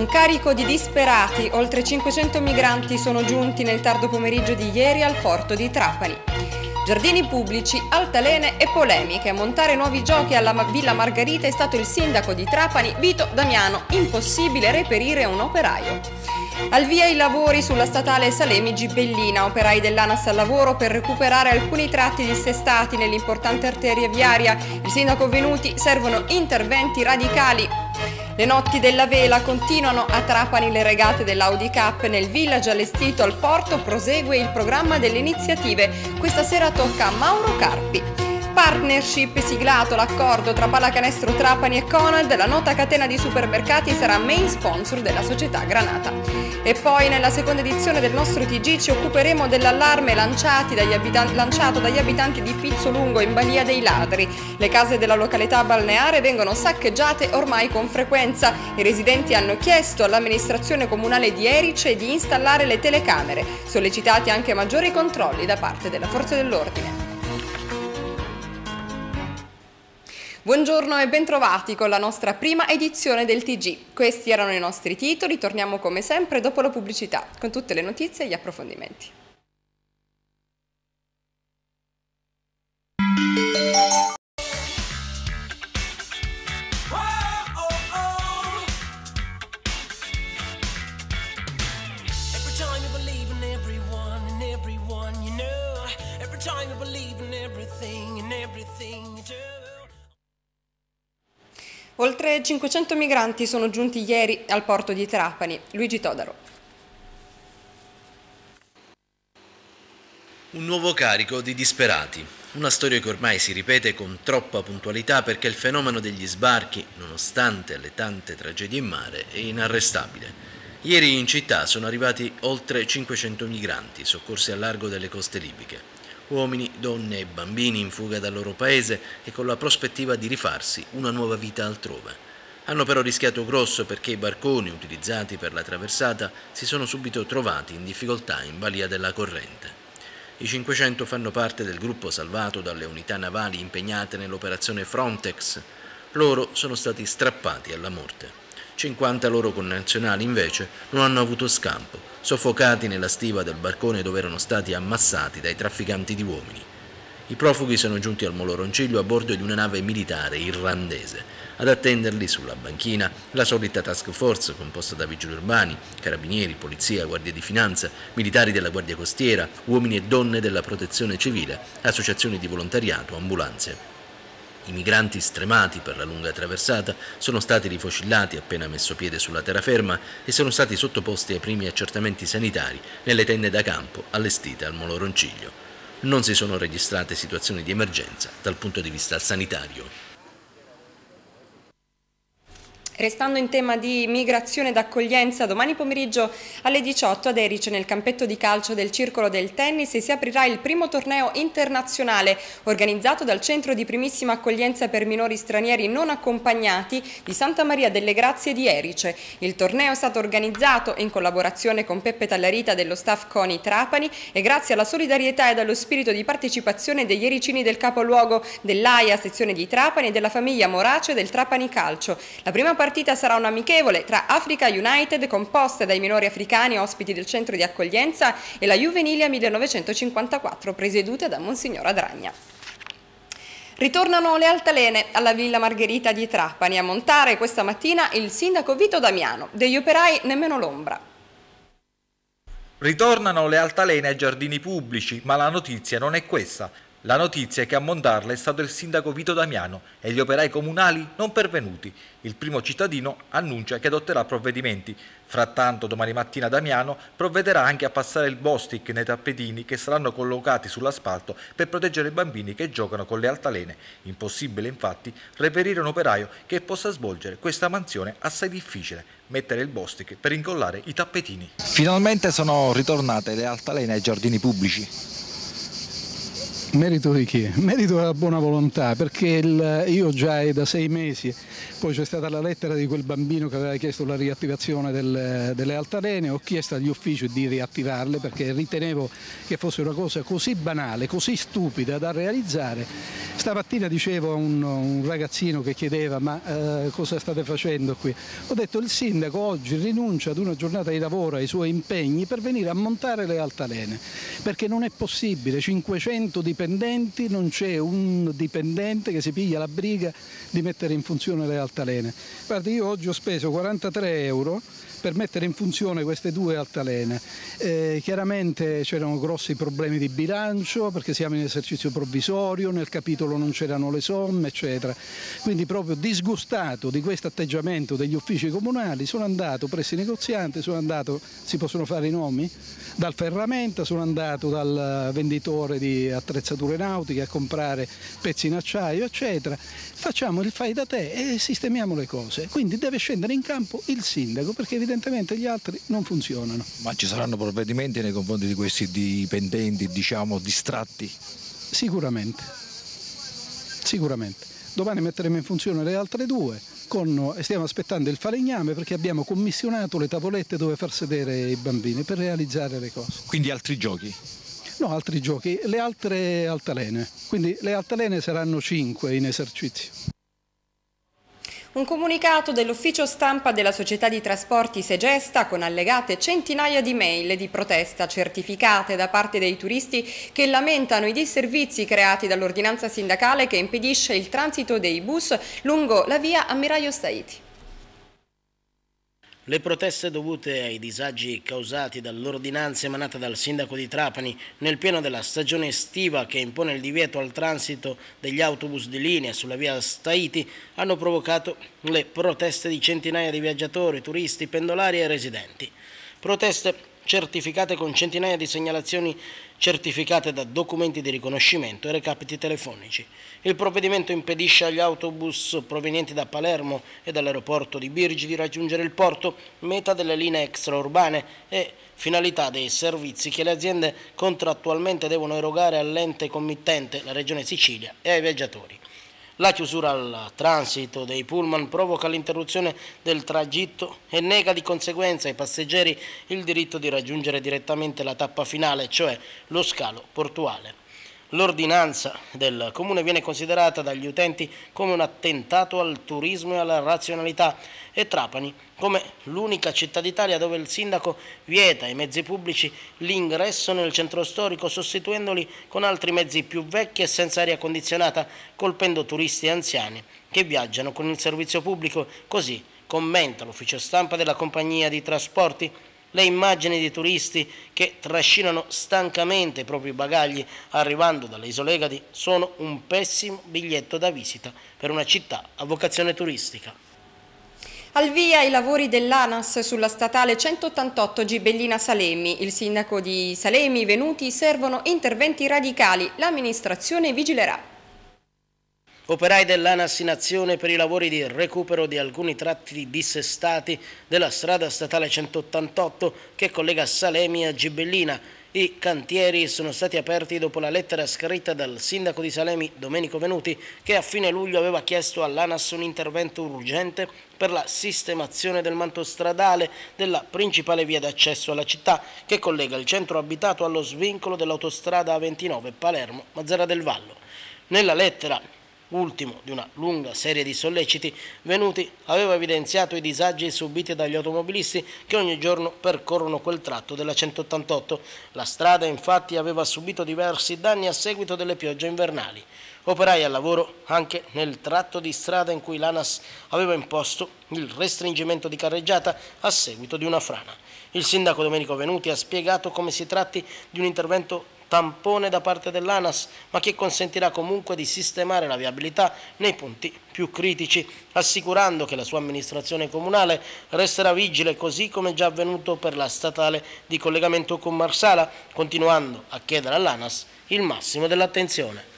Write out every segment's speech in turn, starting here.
Un carico di disperati, oltre 500 migranti sono giunti nel tardo pomeriggio di ieri al porto di Trapani. Giardini pubblici, altalene e polemiche. A montare nuovi giochi alla Villa Margherita è stato il sindaco di Trapani, Vito Damiano. Impossibile reperire un operaio. Al via i lavori sulla statale Salemi Gibellina, operai dell'ANAS al lavoro per recuperare alcuni tratti dissestati nell'importante arteria viaria. Il sindaco Venuti servono interventi radicali. Le notti della vela continuano a Trapani le regate dell'Audi Cup nel village allestito al porto prosegue il programma delle iniziative. Questa sera tocca a Mauro Carpi partnership siglato l'accordo tra Pallacanestro Trapani e Conad, la nota catena di supermercati sarà main sponsor della società Granata. E poi nella seconda edizione del nostro TG ci occuperemo dell'allarme lanciato dagli abitanti di Pizzolungo in Balia dei Ladri. Le case della località balneare vengono saccheggiate ormai con frequenza. I residenti hanno chiesto all'amministrazione comunale di Erice di installare le telecamere, sollecitati anche maggiori controlli da parte della Forza dell'Ordine. Buongiorno e bentrovati con la nostra prima edizione del TG. Questi erano i nostri titoli, torniamo come sempre dopo la pubblicità con tutte le notizie e gli approfondimenti. Oltre 500 migranti sono giunti ieri al porto di Trapani. Luigi Todaro. Un nuovo carico di disperati. Una storia che ormai si ripete con troppa puntualità perché il fenomeno degli sbarchi, nonostante le tante tragedie in mare, è inarrestabile. Ieri in città sono arrivati oltre 500 migranti soccorsi al largo delle coste libiche uomini, donne e bambini in fuga dal loro paese e con la prospettiva di rifarsi una nuova vita altrove. Hanno però rischiato grosso perché i barconi utilizzati per la traversata si sono subito trovati in difficoltà in balia della corrente. I 500 fanno parte del gruppo salvato dalle unità navali impegnate nell'operazione Frontex. Loro sono stati strappati alla morte. 50 loro connazionali invece non hanno avuto scampo soffocati nella stiva del barcone dove erano stati ammassati dai trafficanti di uomini. I profughi sono giunti al Molo Ronciglio a bordo di una nave militare irlandese. Ad attenderli sulla banchina la solita task force composta da vigili urbani, carabinieri, polizia, guardie di finanza, militari della Guardia Costiera, uomini e donne della protezione civile, associazioni di volontariato, ambulanze. I migranti stremati per la lunga traversata sono stati rifocillati appena messo piede sulla terraferma e sono stati sottoposti ai primi accertamenti sanitari nelle tende da campo allestite al Molo Ronciglio. Non si sono registrate situazioni di emergenza dal punto di vista sanitario. Restando in tema di migrazione ed accoglienza, domani pomeriggio alle 18 ad Erice nel campetto di calcio del Circolo del Tennis si aprirà il primo torneo internazionale organizzato dal Centro di Primissima Accoglienza per Minori Stranieri Non Accompagnati di Santa Maria delle Grazie di Erice. Il torneo è stato organizzato in collaborazione con Peppe Tallarita dello staff CONI Trapani e grazie alla solidarietà e allo spirito di partecipazione degli ericini del capoluogo dell'AIA, sezione di Trapani e della famiglia Morace del Trapani Calcio. La prima partita partita sarà un amichevole tra Africa United composta dai minori africani ospiti del centro di accoglienza e la Juvenilia 1954 presieduta da Monsignor Adragna. Ritornano le altalene alla Villa Margherita di Trapani a montare questa mattina il sindaco Vito Damiano, degli operai nemmeno l'ombra. Ritornano le altalene ai giardini pubblici, ma la notizia non è questa. La notizia è che a montarla è stato il sindaco Vito Damiano e gli operai comunali non pervenuti. Il primo cittadino annuncia che adotterà provvedimenti. Frattanto domani mattina Damiano provvederà anche a passare il Bostic nei tappetini che saranno collocati sull'asfalto per proteggere i bambini che giocano con le altalene. Impossibile infatti reperire un operaio che possa svolgere questa mansione assai difficile, mettere il Bostic per incollare i tappetini. Finalmente sono ritornate le altalene ai giardini pubblici Merito di chi? Merito della buona volontà, perché il, io già è da sei mesi, poi c'è stata la lettera di quel bambino che aveva chiesto la riattivazione del, delle altalene, ho chiesto agli uffici di riattivarle perché ritenevo che fosse una cosa così banale, così stupida da realizzare. Stamattina dicevo a un, un ragazzino che chiedeva ma eh, cosa state facendo qui? Ho detto il sindaco oggi rinuncia ad una giornata di lavoro ai suoi impegni per venire a montare le altalene, perché non è possibile, 500 dipendenti dipendenti, non c'è un dipendente che si piglia la briga di mettere in funzione le altalene. Guardi, io oggi ho speso 43 euro per mettere in funzione queste due altalene. Eh, chiaramente c'erano grossi problemi di bilancio perché siamo in esercizio provvisorio, nel capitolo non c'erano le somme, eccetera. Quindi proprio disgustato di questo atteggiamento degli uffici comunali sono andato presso i negozianti, sono andato, si possono fare i nomi? Dal ferramenta, sono andato dal venditore di attrezzature nautiche a comprare pezzi in acciaio, eccetera. Facciamo il fai da te e sistemiamo le cose. Quindi deve scendere in campo il sindaco perché evidentemente gli altri non funzionano. Ma ci saranno provvedimenti nei confronti di questi dipendenti, diciamo, distratti? Sicuramente, sicuramente. Domani metteremo in funzione le altre due, con, stiamo aspettando il falegname perché abbiamo commissionato le tavolette dove far sedere i bambini per realizzare le cose. Quindi altri giochi? No, altri giochi, le altre altalene, quindi le altalene saranno cinque in esercizio. Un comunicato dell'ufficio stampa della società di trasporti Segesta con allegate centinaia di mail di protesta certificate da parte dei turisti che lamentano i disservizi creati dall'ordinanza sindacale che impedisce il transito dei bus lungo la via Ammiraglio Staiti. Le proteste dovute ai disagi causati dall'ordinanza emanata dal sindaco di Trapani nel pieno della stagione estiva che impone il divieto al transito degli autobus di linea sulla via Staiti hanno provocato le proteste di centinaia di viaggiatori, turisti, pendolari e residenti. Proteste certificate con centinaia di segnalazioni certificate da documenti di riconoscimento e recapiti telefonici. Il provvedimento impedisce agli autobus provenienti da Palermo e dall'aeroporto di Birgi di raggiungere il porto, meta delle linee extraurbane e finalità dei servizi che le aziende contrattualmente devono erogare all'ente committente, la Regione Sicilia, e ai viaggiatori. La chiusura al transito dei pullman provoca l'interruzione del tragitto e nega di conseguenza ai passeggeri il diritto di raggiungere direttamente la tappa finale, cioè lo scalo portuale. L'ordinanza del Comune viene considerata dagli utenti come un attentato al turismo e alla razionalità e Trapani come l'unica città d'Italia dove il sindaco vieta ai mezzi pubblici l'ingresso nel centro storico sostituendoli con altri mezzi più vecchi e senza aria condizionata, colpendo turisti e anziani che viaggiano con il servizio pubblico. Così commenta l'ufficio stampa della compagnia di trasporti le immagini di turisti che trascinano stancamente i propri bagagli arrivando dalle isole Egadi sono un pessimo biglietto da visita per una città a vocazione turistica. Al via i lavori dell'ANAS sulla statale 188 Gibellina Salemi. Il sindaco di Salemi venuti servono interventi radicali. L'amministrazione vigilerà. Operai dell'ANAS in azione per i lavori di recupero di alcuni tratti dissestati della strada statale 188 che collega Salemi a Gibellina. I cantieri sono stati aperti dopo la lettera scritta dal sindaco di Salemi, Domenico Venuti, che a fine luglio aveva chiesto all'ANAS un intervento urgente per la sistemazione del manto stradale della principale via d'accesso alla città che collega il centro abitato allo svincolo dell'autostrada A29 Palermo-Mazzara del Vallo. Nella lettera ultimo di una lunga serie di solleciti venuti, aveva evidenziato i disagi subiti dagli automobilisti che ogni giorno percorrono quel tratto della 188. La strada infatti aveva subito diversi danni a seguito delle piogge invernali. Operai al lavoro anche nel tratto di strada in cui l'ANAS aveva imposto il restringimento di carreggiata a seguito di una frana. Il sindaco Domenico Venuti ha spiegato come si tratti di un intervento tampone da parte dell'ANAS, ma che consentirà comunque di sistemare la viabilità nei punti più critici, assicurando che la sua amministrazione comunale resterà vigile così come già avvenuto per la statale di collegamento con Marsala, continuando a chiedere all'ANAS il massimo dell'attenzione.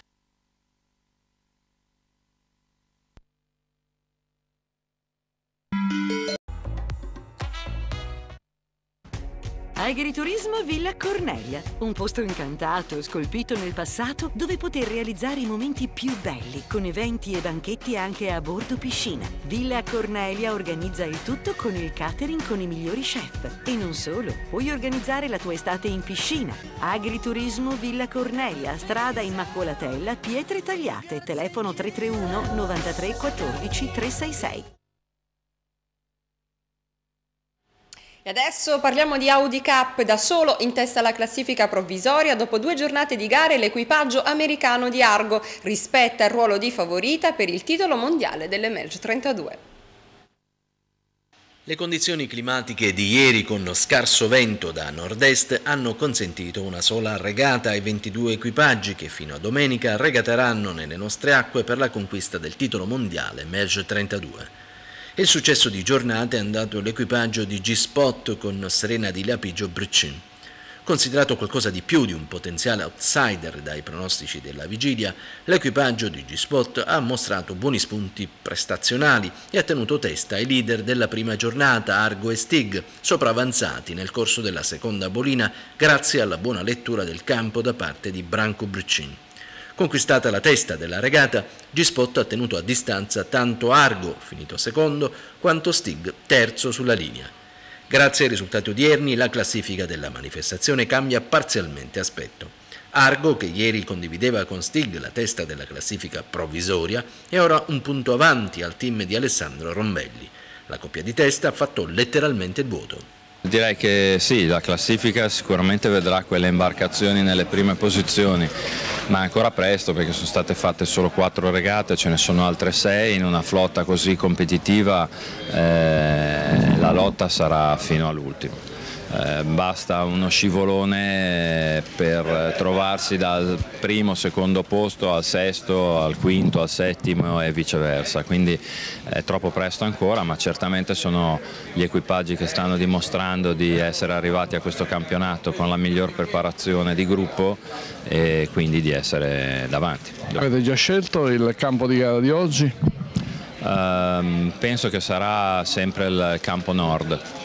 Agriturismo Villa Cornelia, un posto incantato, scolpito nel passato, dove poter realizzare i momenti più belli, con eventi e banchetti anche a bordo piscina. Villa Cornelia organizza il tutto con il catering con i migliori chef. E non solo, puoi organizzare la tua estate in piscina. Agriturismo Villa Cornelia, strada Immacolatella, Pietre Tagliate, telefono 331 93 14 366. E adesso parliamo di Audi Cup, da solo in testa alla classifica provvisoria, dopo due giornate di gare l'equipaggio americano di Argo rispetta il ruolo di favorita per il titolo mondiale delle Melge 32. Le condizioni climatiche di ieri con scarso vento da nord-est hanno consentito una sola regata ai 22 equipaggi che fino a domenica regateranno nelle nostre acque per la conquista del titolo mondiale Melge 32. Il successo di giornata è andato all'equipaggio di G-Spot con Serena di Lapigio Briccin. Considerato qualcosa di più di un potenziale outsider dai pronostici della vigilia, l'equipaggio di G-Spot ha mostrato buoni spunti prestazionali e ha tenuto testa ai leader della prima giornata, Argo e Stig, sopravanzati nel corso della seconda bolina grazie alla buona lettura del campo da parte di Branco Briccin. Conquistata la testa della regata, G-Spot ha tenuto a distanza tanto Argo, finito secondo, quanto Stig, terzo sulla linea. Grazie ai risultati odierni, la classifica della manifestazione cambia parzialmente aspetto. Argo, che ieri condivideva con Stig la testa della classifica provvisoria, è ora un punto avanti al team di Alessandro Rombelli. La coppia di testa ha fatto letteralmente il vuoto. Direi che sì, la classifica sicuramente vedrà quelle imbarcazioni nelle prime posizioni, ma ancora presto perché sono state fatte solo quattro regate, ce ne sono altre sei, in una flotta così competitiva eh, la lotta sarà fino all'ultimo. Eh, basta uno scivolone per trovarsi dal primo, secondo posto al sesto, al quinto, al settimo e viceversa, quindi è troppo presto ancora, ma certamente sono gli equipaggi che stanno dimostrando di essere arrivati a questo campionato con la miglior preparazione di gruppo e quindi di essere davanti. Avete già scelto il campo di gara di oggi? Uh, penso che sarà sempre il campo nord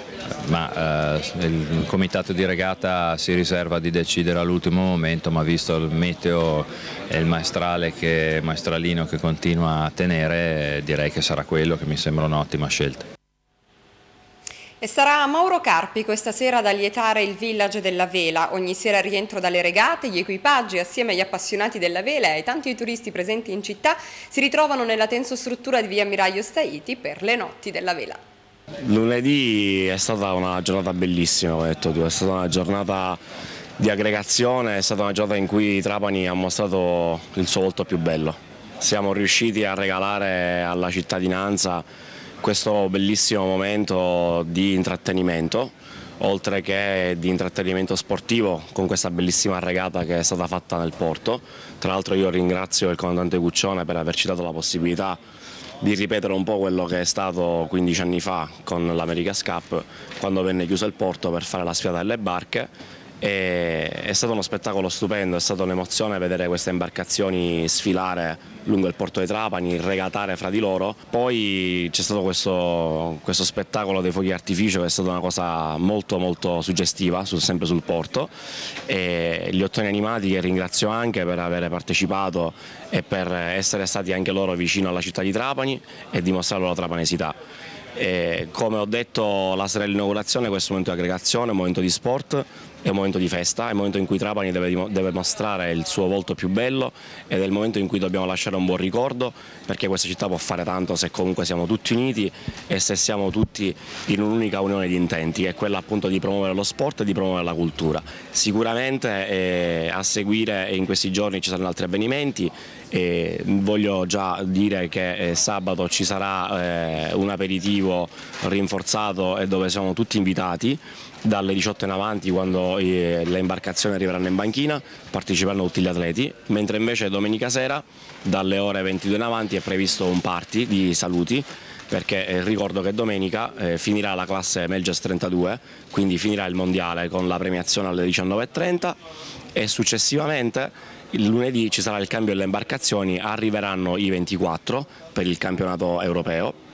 ma eh, il comitato di regata si riserva di decidere all'ultimo momento, ma visto il meteo e il maestrale che, maestralino che continua a tenere, direi che sarà quello che mi sembra un'ottima scelta. E sarà Mauro Carpi questa sera ad allietare il village della vela. Ogni sera rientro dalle regate, gli equipaggi assieme agli appassionati della vela e ai tanti turisti presenti in città si ritrovano nella tensostruttura di via Miraglio Staiti per le notti della vela. Lunedì è stata una giornata bellissima, come detto tu, è stata una giornata di aggregazione, è stata una giornata in cui Trapani ha mostrato il suo volto più bello. Siamo riusciti a regalare alla cittadinanza questo bellissimo momento di intrattenimento, oltre che di intrattenimento sportivo con questa bellissima regata che è stata fatta nel porto. Tra l'altro io ringrazio il comandante Guccione per averci dato la possibilità di ripetere un po' quello che è stato 15 anni fa con l'America's Cup quando venne chiuso il porto per fare la sfiata delle barche e è stato uno spettacolo stupendo, è stata un'emozione vedere queste imbarcazioni sfilare lungo il porto di Trapani, regatare fra di loro. Poi c'è stato questo, questo, spettacolo dei fuochi artificio che è stata una cosa molto molto suggestiva, sul, sempre sul porto. E gli ottoni animati che ringrazio anche per aver partecipato e per essere stati anche loro vicino alla città di Trapani e dimostrare la loro trapanesità. E come ho detto la sera dell'inaugurazione questo è un momento di aggregazione, un momento di sport è un momento di festa, è un momento in cui Trapani deve, deve, mostrare il suo volto più bello ed è il momento in cui dobbiamo lasciare un buon ricordo perché questa città può fare tanto se comunque siamo tutti uniti e se siamo tutti in un'unica unione di intenti, che è quella appunto di promuovere lo sport e di promuovere la cultura. Sicuramente eh, a seguire in questi giorni ci saranno altri avvenimenti e voglio già dire che eh, sabato ci sarà eh, un aperitivo rinforzato e dove siamo tutti invitati. Dalle 18 in avanti quando eh, le imbarcazioni arriveranno in banchina parteciperanno tutti gli atleti, mentre invece domenica sera dalle ore 22 in avanti è previsto un party di saluti perché eh, ricordo che domenica eh, finirà la classe Melges 32, quindi finirà il mondiale con la premiazione alle 19.30 e successivamente il lunedì ci sarà il cambio delle imbarcazioni, arriveranno i 24 per il campionato europeo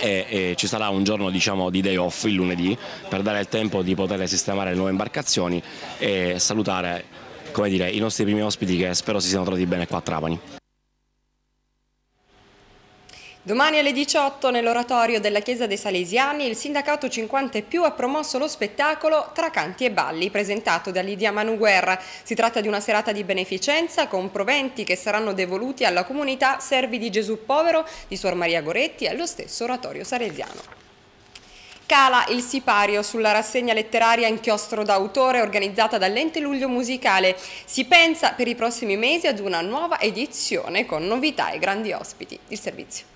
e, e ci sarà un giorno diciamo, di day off il lunedì per dare il tempo di poter sistemare le nuove imbarcazioni e salutare dire, i nostri primi ospiti che spero si siano trovati bene qua a Trapani. Domani alle 18 nell'oratorio della Chiesa dei Salesiani il sindacato 50 e più ha promosso lo spettacolo Tra canti e balli presentato da Lidia Manuguerra. Si tratta di una serata di beneficenza con proventi che saranno devoluti alla comunità Servi di Gesù Povero di Suor Maria Goretti e allo stesso oratorio salesiano. Cala il sipario sulla rassegna letteraria Inchiostro d'autore organizzata dall'Ente Luglio Musicale. Si pensa per i prossimi mesi ad una nuova edizione con novità e grandi ospiti. Il servizio.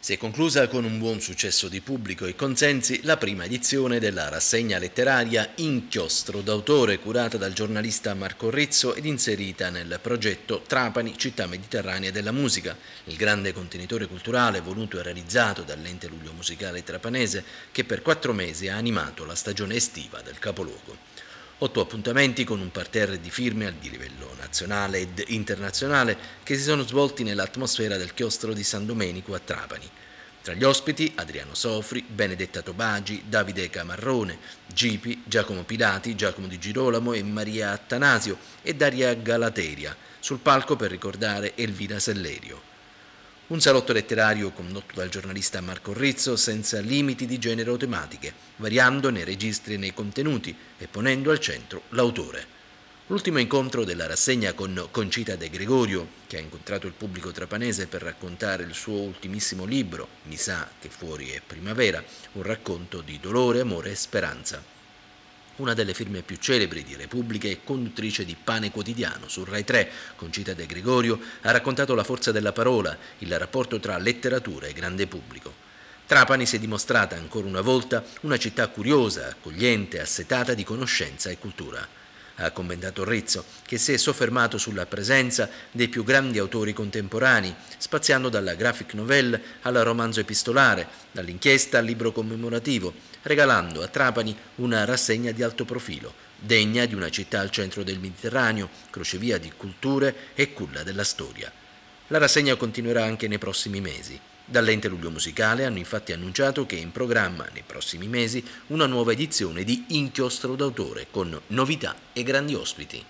Si è conclusa con un buon successo di pubblico e consensi la prima edizione della rassegna letteraria Inchiostro d'autore curata dal giornalista Marco Rizzo ed inserita nel progetto Trapani, città mediterranea della musica, il grande contenitore culturale voluto e realizzato dall'ente Luglio Musicale Trapanese che per quattro mesi ha animato la stagione estiva del capoluogo. Otto appuntamenti con un parterre di firme di livello nazionale ed internazionale che si sono svolti nell'atmosfera del chiostro di San Domenico a Trapani. Tra gli ospiti Adriano Sofri, Benedetta Tobagi, Davide Camarrone, Gipi, Giacomo Pilati, Giacomo di Girolamo e Maria Attanasio e Daria Galateria, sul palco per ricordare Elvira Sellerio. Un salotto letterario condotto dal giornalista Marco Rizzo senza limiti di genere o tematiche, variando nei registri e nei contenuti e ponendo al centro l'autore. L'ultimo incontro della rassegna con Concita De Gregorio, che ha incontrato il pubblico trapanese per raccontare il suo ultimissimo libro, Mi sa che fuori è primavera, un racconto di dolore, amore e speranza una delle firme più celebri di Repubblica e conduttrice di Pane Quotidiano su Rai 3, Concita De Gregorio, ha raccontato la forza della parola, il rapporto tra letteratura e grande pubblico. Trapani si è dimostrata ancora una volta una città curiosa, accogliente, assetata di conoscenza e cultura ha commentato Rizzo, che si è soffermato sulla presenza dei più grandi autori contemporanei, spaziando dalla graphic novelle al romanzo epistolare, dall'inchiesta al libro commemorativo, regalando a Trapani una rassegna di alto profilo, degna di una città al centro del Mediterraneo, crocevia di culture e culla della storia. La rassegna continuerà anche nei prossimi mesi. Dall'ente Luglio Musicale hanno infatti annunciato che è in programma nei prossimi mesi una nuova edizione di Inchiostro d'autore con novità e grandi ospiti.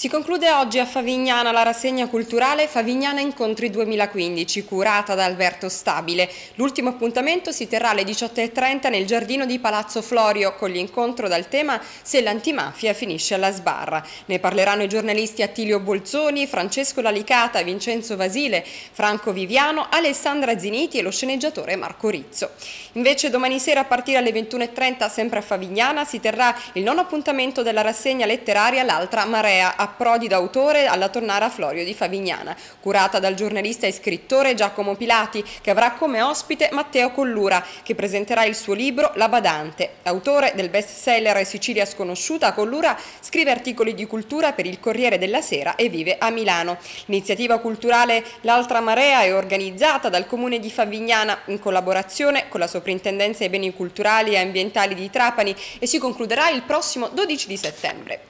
Si conclude oggi a Favignana la rassegna culturale Favignana Incontri 2015, curata da Alberto Stabile. L'ultimo appuntamento si terrà alle 18.30 nel giardino di Palazzo Florio, con l'incontro dal tema Se l'antimafia finisce alla sbarra. Ne parleranno i giornalisti Attilio Bolzoni, Francesco Lalicata, Vincenzo Vasile, Franco Viviano, Alessandra Ziniti e lo sceneggiatore Marco Rizzo. Invece domani sera a partire alle 21.30, sempre a Favignana, si terrà il nono appuntamento della rassegna letteraria L'altra Marea a Prodi d'autore alla Tornara Florio di Favignana, curata dal giornalista e scrittore Giacomo Pilati, che avrà come ospite Matteo Collura, che presenterà il suo libro La Badante. Autore del best seller Sicilia sconosciuta, Collura scrive articoli di cultura per il Corriere della Sera e vive a Milano. L'iniziativa culturale L'Altra Marea è organizzata dal Comune di Favignana in collaborazione con la Soprintendenza ai Beni Culturali e Ambientali di Trapani e si concluderà il prossimo 12 di settembre.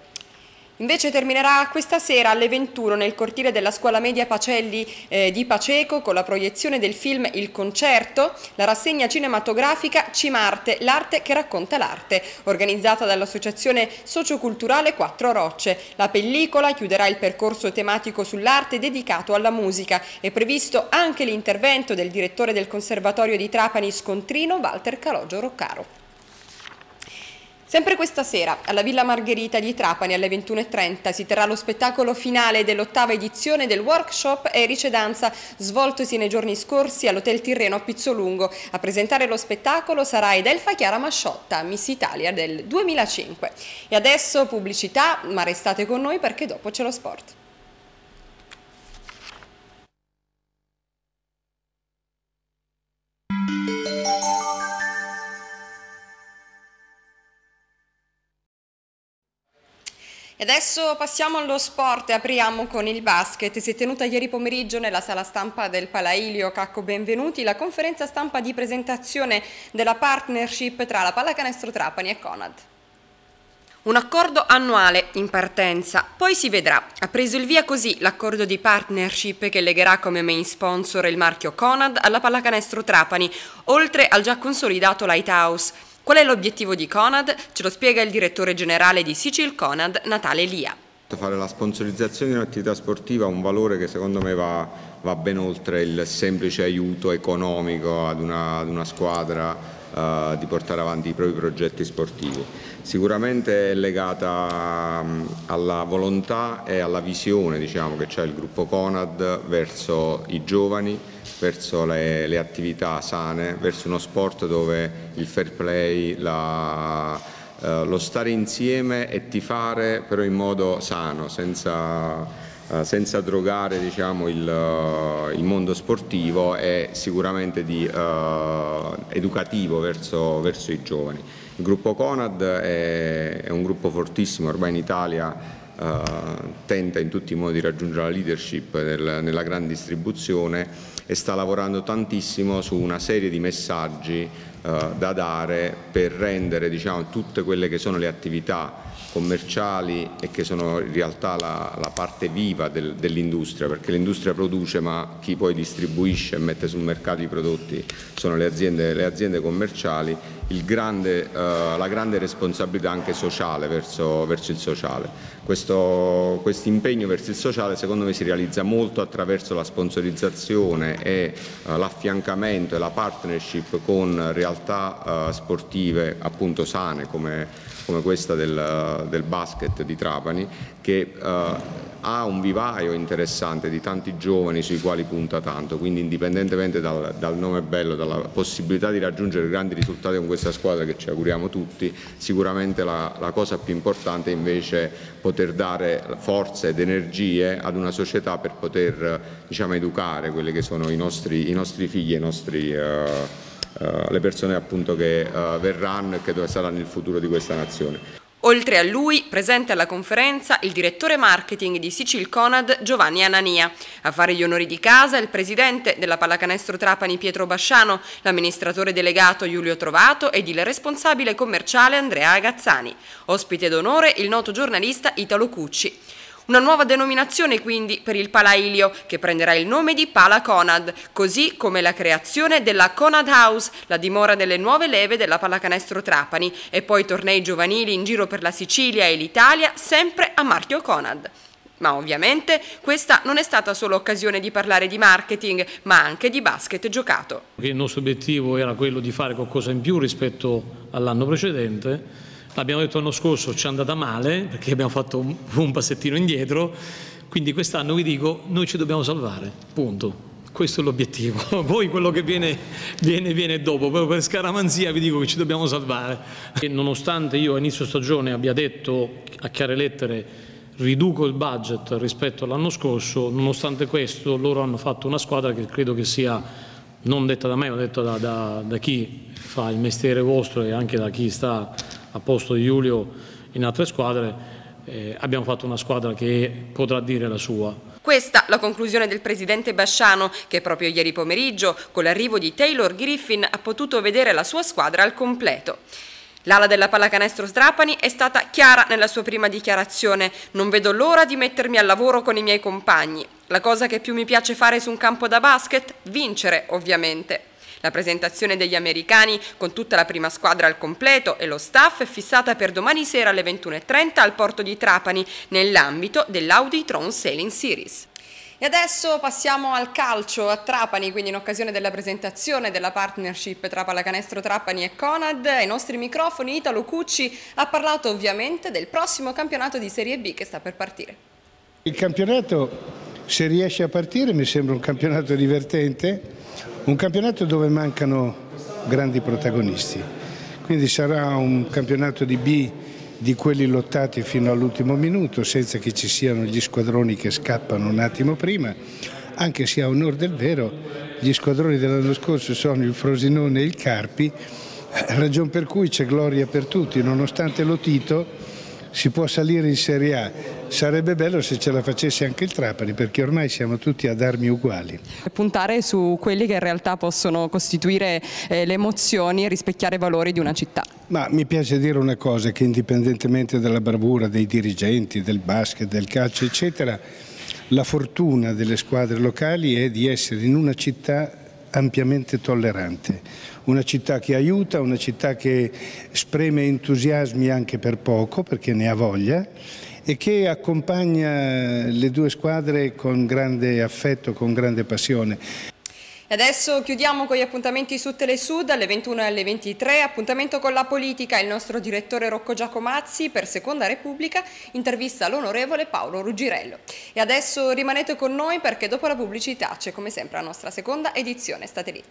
Invece terminerà questa sera alle 21 nel cortile della scuola media Pacelli eh, di Paceco con la proiezione del film Il Concerto, la rassegna cinematografica Cimarte, l'arte che racconta l'arte, organizzata dall'associazione socioculturale Quattro Rocce. La pellicola chiuderà il percorso tematico sull'arte dedicato alla musica. È previsto anche l'intervento del direttore del Conservatorio di Trapani Scontrino, Walter Calogio Roccaro. Sempre questa sera, alla Villa Margherita di Trapani alle 21.30 si terrà lo spettacolo finale dell'ottava edizione del workshop Erice Danza svoltosi nei giorni scorsi all'Hotel Tirreno a Pizzolungo. A presentare lo spettacolo sarà Edelfa Chiara Masciotta, Miss Italia del 2005. E adesso pubblicità, ma restate con noi perché dopo c'è lo sport. E adesso passiamo allo sport e apriamo con il basket. Si è tenuta ieri pomeriggio nella sala stampa del Palailio Cacco Benvenuti la conferenza stampa di presentazione della partnership tra la Pallacanestro Trapani e Conad. Un accordo annuale in partenza, poi si vedrà. Ha preso il via così l'accordo di partnership che legherà come main sponsor il marchio Conad alla pallacanestro Trapani, oltre al già consolidato Lighthouse. Qual è l'obiettivo di Conad? Ce lo spiega il direttore generale di Sicil Conad, Natale Lia. Fare la sponsorizzazione di un'attività sportiva ha un valore che secondo me va, va ben oltre il semplice aiuto economico ad una, ad una squadra uh, di portare avanti i propri progetti sportivi. Sicuramente è legata um, alla volontà e alla visione diciamo, che c'è il gruppo Conad verso i giovani, verso le, le, attività sane, verso uno sport dove il fair play, la, uh, lo stare insieme e tifare però in modo sano, senza eh, senza drogare diciamo, il, uh, il, mondo sportivo è sicuramente di, uh, educativo verso, verso, i giovani. Il gruppo Conad è, è un gruppo fortissimo, ormai in Italia tenta in tutti i modi di raggiungere la leadership nel, nella grande distribuzione e sta lavorando tantissimo su una serie di messaggi da dare per rendere diciamo, tutte quelle che sono le attività commerciali e che sono in realtà la, la parte viva del, dell'industria, perché l'industria produce ma chi poi distribuisce e mette sul mercato i prodotti sono le aziende, le aziende commerciali, grande, uh, la grande responsabilità anche sociale verso, verso il sociale. Questo impegno verso il sociale secondo me si realizza molto attraverso la sponsorizzazione e uh, l'affiancamento e la partnership con realtà uh, sportive appunto sane come come questa del, del basket di Trapani che uh, ha un vivaio interessante di tanti giovani sui quali punta tanto, quindi indipendentemente dal, dal, nome bello, dalla possibilità di raggiungere grandi risultati con questa squadra che ci auguriamo tutti, sicuramente la, la cosa più importante è invece poter dare forze ed energie ad una società per poter diciamo, educare quelli che sono i nostri, i nostri figli, i nostri... Uh, le persone appunto che uh, verranno e che saranno il futuro di questa nazione. Oltre a lui, presente alla conferenza il direttore marketing di Sicil Conad Giovanni Anania. A fare gli onori di casa il presidente della Pallacanestro Trapani Pietro Basciano, l'amministratore delegato Giulio Trovato ed il responsabile commerciale Andrea Agazzani. Ospite d'onore il noto giornalista Italo Cucci. Una nuova denominazione quindi per il Palailio che prenderà il nome di Pala Conad, così come la creazione della Conad House, la dimora delle nuove leve della pallacanestro Trapani e poi tornei giovanili in giro per la Sicilia e l'Italia sempre a marchio Conad. Ma ovviamente questa non è stata solo occasione di parlare di marketing, ma anche di basket giocato. Il nostro obiettivo era quello di fare qualcosa in più rispetto all'anno precedente L'abbiamo detto l'anno scorso, ci è andata male perché abbiamo fatto un, un passettino indietro, quindi quest'anno vi dico, noi ci dobbiamo salvare, punto. Questo è l'obiettivo, poi quello che viene, viene, viene dopo, però per scaramanzia vi dico che ci dobbiamo salvare. E nonostante io a inizio stagione abbia detto a chiare lettere riduco il budget rispetto all'anno scorso, nonostante questo loro hanno fatto una squadra che credo che sia, non detta da me, ma detta da, da, da chi fa il mestiere vostro e anche da chi sta a posto di Giulio in altre squadre, eh, abbiamo fatto una squadra che potrà dire la sua. Questa la conclusione del presidente Basciano che proprio ieri pomeriggio con l'arrivo di Taylor Griffin ha potuto vedere la sua squadra al completo. L'ala della pallacanestro Strapani è stata chiara nella sua prima dichiarazione. Non vedo l'ora di mettermi al lavoro con i miei compagni. La cosa che più mi piace fare su un campo da basket? Vincere, ovviamente. La presentazione degli americani con tutta la prima squadra al completo e lo staff è fissata per domani sera alle 21.30 al porto di Trapani nell'ambito dell'Audi Tron Sailing Series. E adesso passiamo al calcio a Trapani, quindi in occasione della presentazione della partnership tra Pallacanestro Trapani e Conad, ai nostri microfoni Italo Cucci ha parlato ovviamente del prossimo campionato di Serie B che sta per partire. Il campionato, se riesce a partire, mi sembra un campionato divertente, un campionato dove mancano grandi protagonisti, quindi sarà un campionato di B di quelli lottati fino all'ultimo minuto senza che ci siano gli squadroni che scappano un attimo prima, anche se a onore del vero gli squadroni dell'anno scorso sono il Frosinone e il Carpi, ragion per cui c'è gloria per tutti, nonostante lo Tito si può salire in Serie A. Sarebbe bello se ce la facesse anche il Trapani perché ormai siamo tutti ad armi uguali. Puntare su quelli che in realtà possono costituire eh, le emozioni e rispecchiare i valori di una città. Ma mi piace dire una cosa che indipendentemente dalla bravura dei dirigenti, del basket, del calcio eccetera, la fortuna delle squadre locali è di essere in una città ampiamente tollerante, una città che aiuta, una città che spreme entusiasmi anche per poco perché ne ha voglia e che accompagna le due squadre con grande affetto, con grande passione. E adesso chiudiamo con gli appuntamenti su Telesud alle 21 e alle 23, appuntamento con la politica, il nostro direttore Rocco Giacomazzi per Seconda Repubblica intervista l'onorevole Paolo Ruggirello. E adesso rimanete con noi perché dopo la pubblicità c'è come sempre la nostra seconda edizione, state lì.